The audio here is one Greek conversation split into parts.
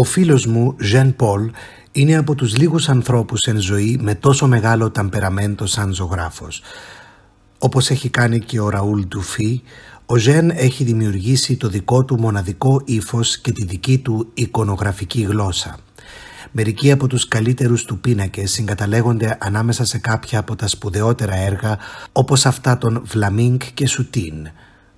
Ο φίλος μου, Ζεν Πολ, είναι από τους λίγους ανθρώπους εν ζωή με τόσο μεγάλο ταμπεραμέντο σαν ζωγράφος. Όπως έχει κάνει και ο Ραούλ Ντουφί, ο Ζεν έχει δημιουργήσει το δικό του μοναδικό ύφος και τη δική του εικονογραφική γλώσσα. Μερικοί από τους καλύτερους του πίνακες συγκαταλέγονται ανάμεσα σε κάποια από τα σπουδαιότερα έργα όπως αυτά των Βλαμίνγκ και Σουτίν.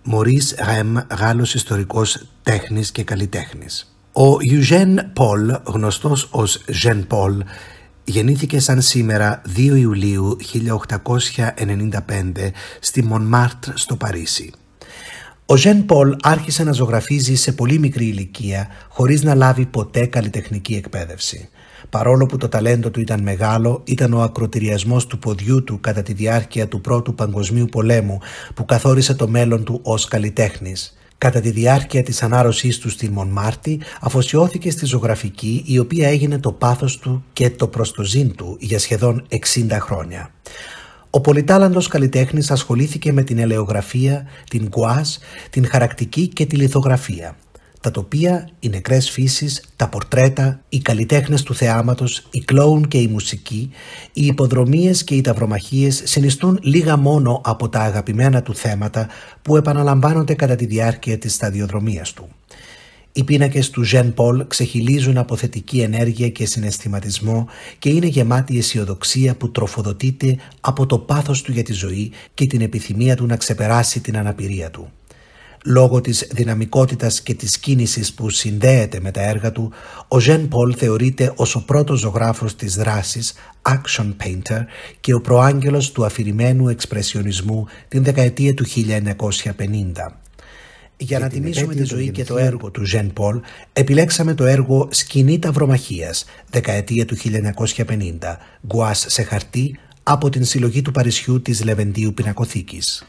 Μωρίς Ρεμ, Γάλλος ιστορικός τέχνης και καλλιτέχνης. Ο Eugène Paul, γνωστός ως Jean Paul, γεννήθηκε σαν σήμερα 2 Ιουλίου 1895 στη Μονμάρτ στο Παρίσι. Ο Ζεν Πολ άρχισε να ζωγραφίζει σε πολύ μικρή ηλικία χωρίς να λάβει ποτέ καλλιτεχνική εκπαίδευση. Παρόλο που το ταλέντο του ήταν μεγάλο, ήταν ο ακροτηριασμός του ποδιού του κατά τη διάρκεια του Πρώτου Παγκοσμίου Πολέμου που καθόρισε το μέλλον του ως καλλιτέχνης. Κατά τη διάρκεια της ανάρρωσής του στη Μονμάρτη αφοσιώθηκε στη ζωγραφική η οποία έγινε το πάθος του και το προστοζήν του για σχεδόν 60 χρόνια. Ο πολυτάλαντος καλλιτέχνης ασχολήθηκε με την ελεογραφία, την γκουάζ, την χαρακτική και τη λιθογραφία. Τα τοπία, οι νεκρές φύσεις, τα πορτρέτα, οι καλλιτέχνες του θεάματος, οι κλόουν και η μουσική, οι υποδρομίες και οι ταυρομαχίες συνιστούν λίγα μόνο από τα αγαπημένα του θέματα που επαναλαμβάνονται κατά τη διάρκεια της σταδιοδρομίας του. Οι πίνακες του Ζεν Πολ ξεχυλίζουν από θετική ενέργεια και συναισθηματισμό και είναι γεμάτοι αισιοδοξία που τροφοδοτείται από το πάθος του για τη ζωή και την επιθυμία του να ξεπεράσει την αναπηρία του. Λόγω της δυναμικότητας και της κίνησης που συνδέεται με τα έργα του, ο Ζεν Πολ θεωρείται ως ο πρώτος ζωγράφος της δράσης, action painter και ο προάγγελος του αφηρημένου εξπρεσιονισμού την δεκαετία του 1950. Για να τιμήσουμε τη ζωή και το έργο του Ζεν Πολ, επιλέξαμε το έργο «Σκηνή Ταυρομαχίας», δεκαετία του 1950, γκουάς σε χαρτί, από την συλλογή του Παρισιού της Λεβεντίου Πινακοθήκης.